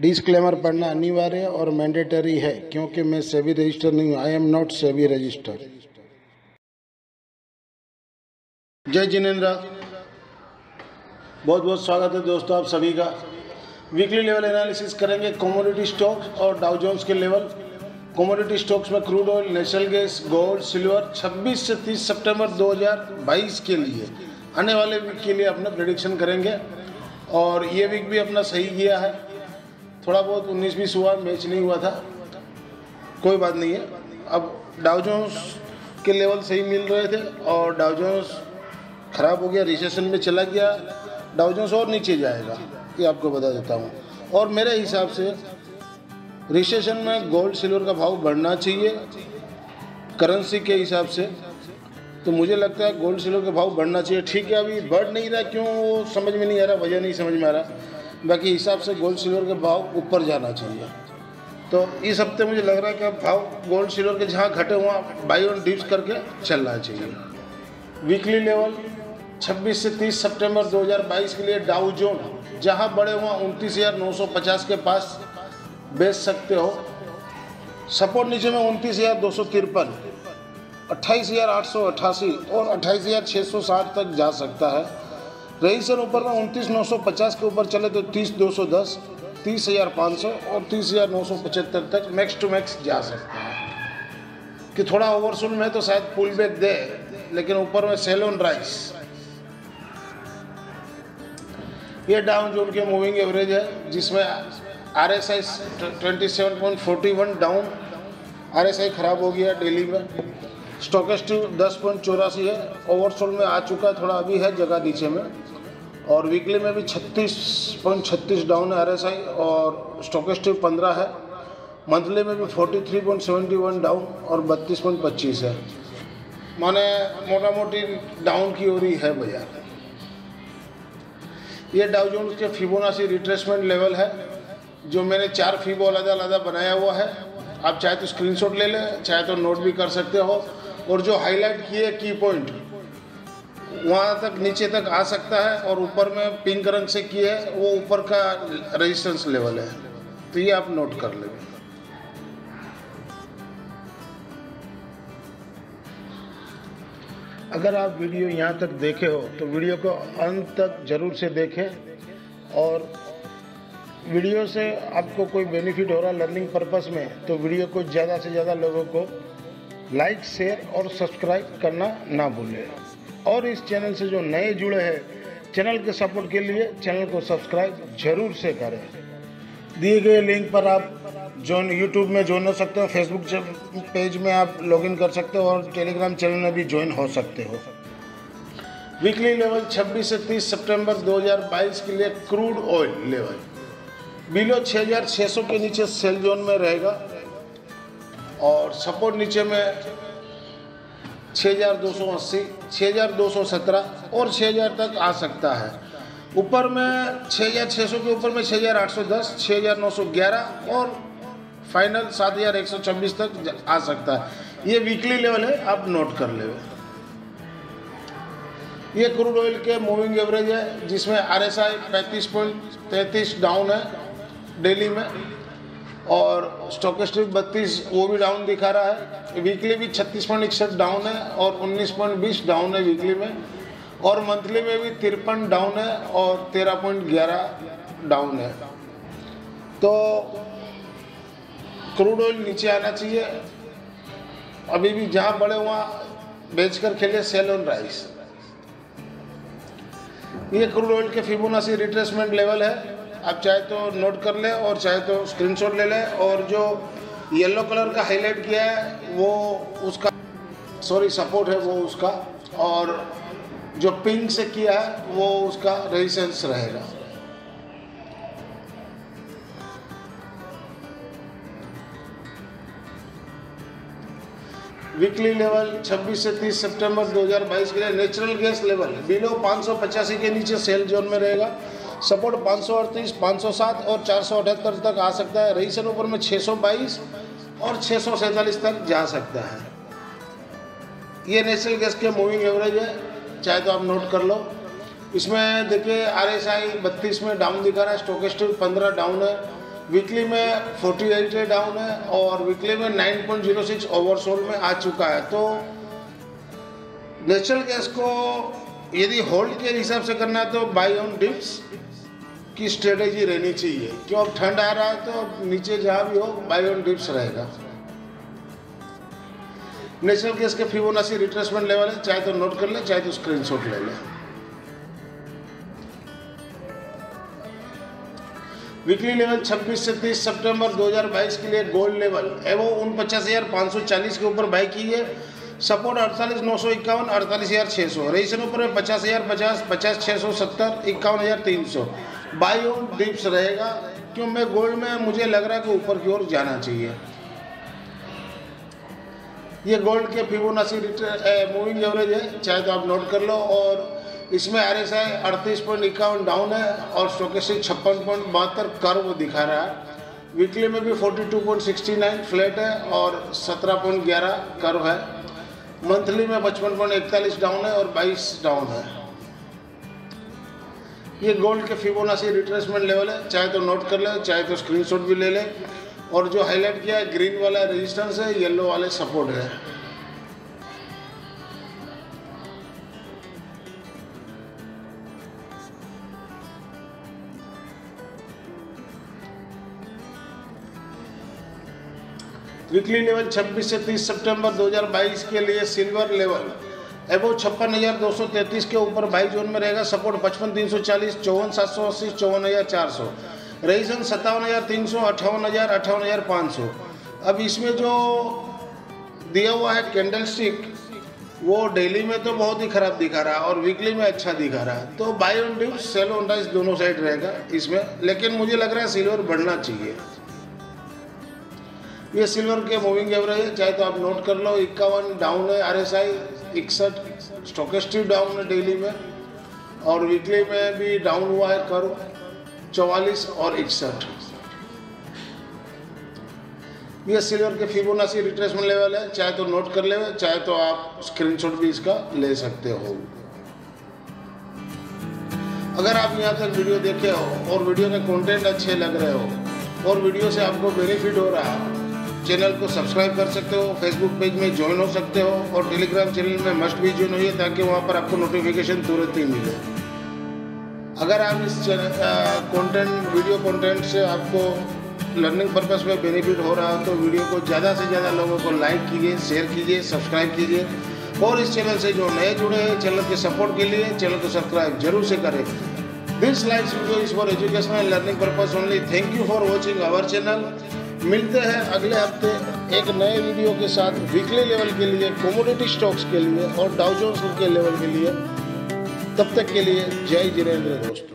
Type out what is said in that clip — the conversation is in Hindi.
डिस्क्लेमर पढ़ना अनिवार्य और मैंडेटरी है, क्योंकि मैं सेवी रजिस्टर नहीं हूँ. I am not SEBI register जय जिनेन्द्र। बहुत बहुत स्वागत है दोस्तों आप सभी का। वीकली लेवल एनालिसिस करेंगे कमोडिटी स्टॉक्स और डाउ जोन्स के लेवल कमोडिटी स्टॉक्स में crude oil natural gas gold silver 26 से 30 सितंबर 2022 के लिए। आने वाले वीक के लिए अपना प्रिडिक्शन करेंगे। और ये वीक भी अपना सही किया है। थोड़ा बहुत उन्नीस बीस हुआ मैच नहीं हुआ था। कोई बात नहीं है। अब डाउ जोन्स के लेवल सही मिल रहे थे और डाउ जोन्स खराब हो गया रिसेशन में चला गया। डाउ जोन्स और नीचे जाएगा, ये आपको बता देता हूँ। और मेरे हिसाब से रिसेशन में गोल्ड सिल्वर का भाव बढ़ना चाहिए। करेंसी के हिसाब से तो मुझे लगता है गोल्ड सिल्वर का भाव बढ़ना चाहिए। ठीक है, अभी बढ़ नहीं रहा, क्यों वो समझ में नहीं आ रहा, वजह नहीं समझ में आ रहा। बाकी हिसाब से गोल्ड सिल्वर के भाव ऊपर जाना चाहिए। तो इस हफ़्ते मुझे लग रहा है कि भाव गोल्ड सिल्वर के जहाँ घटे वहाँ बाई ऑन डिप्स करके चलना चाहिए। वीकली लेवल 26 से 30 सितंबर 2022 के लिए डाउ जोन, जहाँ बड़े वहाँ उनतीस हज़ार नौ सौ पचास के पास बेच सकते हो। सपोर्ट नीचे में उनतीस हज़ार दो सौ तिरपन, अट्ठाईस हज़ार आठ सौ अट्ठासी और अट्ठाईस हज़ार छः सौ साठ तक जा सकता है। रही सर ऊपर में उनतीस नौ सौ पचास के ऊपर चले तो तीस दो सौ दस, तीस हज़ार पाँच सौ और तीस हज़ार नौ सौ पचहत्तर तक मैक्स टू मैक्स जा सकता है। कि थोड़ा ओवरसोल में तो शायद पुल बैक दे, लेकिन ऊपर में सेलोन राइस ये डाउन जोन के मूविंग एवरेज है, जिसमें R S I twenty seven point forty one down R S I खराब हो गया डेली में। स्टॉकेस्टिक दस पॉइंट चौरासी है ओवरसोल में आ चुका है, थोड़ा अभी है जगह नीचे में। और वीकली में भी छत्तीस पॉइंट छत्तीस डाउन है आर एस आई और स्टॉकेस्टिक पंद्रह है। मंथली में भी forty three point seventy one down और बत्तीस पॉइंट पच्चीस है। माने मोटा मोटी डाउन की ओर ही है बाज़ार ये डाउ जोन्स के फिबोनाची रिट्रेसमेंट लेवल है, जो मैंने चार फीबो अलग अलग बनाया हुआ है। आप चाहे तो स्क्रीनशॉट ले लें, चाहे तो नोट भी कर सकते हो। और जो हाईलाइट किए की पॉइंट, वहाँ तक, नीचे तक आ सकता है और ऊपर में पिंक रंग से किए वो ऊपर का रेजिस्टेंस लेवल है। तो ये आप नोट कर लेंगे अगर आप वीडियो यहाँ तक देखे हो तो वीडियो को अंत तक ज़रूर से देखें और वीडियो से आपको कोई बेनिफिट हो रहा लर्निंग पर्पस में तो वीडियो को ज़्यादा से ज़्यादा लोगों को लाइक शेयर और सब्सक्राइब करना ना भूलें। और इस चैनल से जो नए जुड़े हैं चैनल के सपोर्ट के लिए चैनल को सब्सक्राइब ज़रूर से करें। दिए गए लिंक पर आप जो यूट्यूब में ज्वाइन हो सकते हो फेसबुक पेज में आप लॉगिन कर सकते हो और टेलीग्राम चैनल में भी ज्वाइन हो सकते हो। वीकली लेवल 26 से 30 सितंबर 2022 के लिए क्रूड ऑयल लेवल बिलो 6600 के नीचे सेल जोन में रहेगा। और सपोर्ट नीचे में 6280, 6217 और 6000 तक आ सकता है। ऊपर में 6600 के ऊपर में 6810, 6911 और फाइनल 7126 तक आ सकता है। ये वीकली लेवल है, आप नोट कर ले। ये क्रूड ऑयल के मूविंग एवरेज है, जिसमें आर एस आई पैंतीस पॉइंट तैंतीस डाउन है डेली में। और स्टॉकेस्टिक बत्तीस, वो भी डाउन दिखा रहा है। वीकली भी छत्तीस पॉइंट इकसठ डाउन है और उन्नीस पॉइंट बीस डाउन है वीकली में। और मंथली में भी तिरपन डाउन है और तेरह पॉइंट ग्यारह डाउन है। तो क्रूड ऑयल नीचे आना चाहिए। अभी भी जहाँ बड़े वहाँ बेच कर खेले सेल ऑन राइस ये क्रूड ऑयल के फिबोनाची रिट्रेसमेंट लेवल है। आप चाहे तो नोट कर ले और चाहे तो स्क्रीनशॉट ले लें और जो येलो कलर का हाईलाइट किया है, वो उसका सॉरी सपोर्ट है वो उसका। और जो पिंक से किया है, वो उसका रेजिस्टेंस रहेगा। वीकली लेवल 26 से 30 सितंबर 2022 के लिए नेचुरल गैस लेवल बिलो पाँच सौ पचासी के नीचे सेल जोन में रहेगा। सपोर्ट 538, 507 और 478 तक आ सकता है। रईसन ऊपर में 622 और 647 तक जा सकता है। ये नेचुरल गैस के मूविंग एवरेज है। चाहे तो आप नोट कर लो। इसमें देखिए आर एस आई बत्तीस में डाउन दिखा रहा है। स्टोकेस्टिक पंद्रह डाउन है। वीकली में 48 एट डाउन है, और वीकली में 9.06 ओवरसोल में आ चुका है। तो नेचुरल गैस को यदि होल्ड के हिसाब से करना है तो बाई ऑन डिप्स की स्ट्रेटेजी रहनी चाहिए। क्यों? अब ठंड आ रहा है तो नीचे जहाँ भी हो बाई ऑन डिप्स रहेगा। नेचुरल गैस के फिबोनाची रिट्रेसमेंट लेवल है, चाहे तो नोट कर ले, चाहे तो स्क्रीनशॉट ले ले। वीकली लेवल 26 से 30 सितंबर 2022 के लिए गोल्ड लेवल उन पचास हज़ार पाँच सौ चालीस के ऊपर बाई की है। सपोर्ट अड़तालीस, नौ सौ इक्यावन, अड़तालीस हज़ार छः सौ। रजिस्टर ऊपर में पचास हज़ार पचास पचास छः सौ सत्तर, इक्यावन हज़ार तीन सौ। बाई ऑन डिप्स रहेगा क्यों मैं गोल्ड में मुझे लग रहा है कि ऊपर की ओर जाना चाहिए। ये गोल्ड के फिबोनाची मूविंग एवरेज है, चाहे तो आप नोट कर लो और इसमें आर एस आई अड़तीस पॉइंट इक्यावन डाउन है और स्टोकेस्टिक छप्पन पॉइंट बहत्तर कर्व दिखा रहा है। वीकली में भी forty two point sixty nine flat है और सत्रह पॉइंट ग्यारह कर्व है। मंथली में पचपन पॉइंट इकतालीस डाउन है और बाईस डाउन है। ये गोल्ड के फिबोनाची रिट्रेसमेंट लेवल है, चाहे तो नोट कर ले, चाहे तो स्क्रीनशॉट भी ले ले। और जो हाईलाइट किया है ग्रीन वाला रेजिस्टेंस है येलो वाले सपोर्ट है। वीकली लेवल 26 से 30 सितंबर 2022 के लिए सिल्वर लेवल एबो छप्पन हज़ार दो सौ तैंतीस के ऊपर बाई जोन में रहेगा। सपोर्ट पचपन तीन सौ चालीस, चौवन सात सौ अस्सी, चौवन हज़ार चार सौ। रईसन सत्तावन हज़ार तीन सौ, अट्ठावन हज़ार अट्ठावन हज़ार पाँच सौ। अब इसमें जो दिया हुआ है कैंडल स्टिक वो डेली में तो बहुत ही ख़राब दिखा रहा है और वीकली में अच्छा दिखा रहा है। तो buy on dip sell on rise दोनों साइड रहेगा इसमें। लेकिन मुझे लग रहा है सिल्वर बढ़ना चाहिए। ये सिल्वर के मूविंग एवरेज है, चाहे तो आप नोट कर लो, इक्यावन डाउन है आर एस आई इकसठ स्टोकेस्टिव डाउन है डेली में, और वीकली में भी डाउन हुआ है, करो, चौवालीस और इकसठ। ये सिल्वर के फिबोनाची रिट्रेसमेंट लेवल है, चाहे तो नोट कर ले, चाहे तो आप स्क्रीनशॉट भी इसका ले सकते हो। अगर आप यहाँ तक वीडियो देखे हो, और वीडियो के कंटेंट अच्छे लग रहे हो, और वीडियो से आपको बेनिफिट हो रहा है चैनल को सब्सक्राइब कर सकते हो फेसबुक पेज में ज्वाइन हो सकते हो और टेलीग्राम चैनल में मस्ट भी ज्वाइन होइए ताकि वहाँ पर आपको नोटिफिकेशन तुरंत ही मिले। अगर आप इस कंटेंट वीडियो कंटेंट से आपको लर्निंग पर्पस में बेनिफिट हो रहा हो तो वीडियो को ज़्यादा से ज़्यादा लोगों को लाइक कीजिए शेयर कीजिए सब्सक्राइब कीजिए और इस चैनल से जो नए जुड़े हैं चैनल के सपोर्ट के लिए चैनल को सब्सक्राइब ज़रूर से करें। This live video is for educational learning purpose only thank you for watching our channel मिलते हैं अगले हफ़्ते एक नए वीडियो के साथ वीकली लेवल के लिए कॉमोडिटी स्टॉक्स के लिए और डाउजोन्स के लेवल के लिए। तब तक के लिए जय जिनेन्द्र दोस्तों।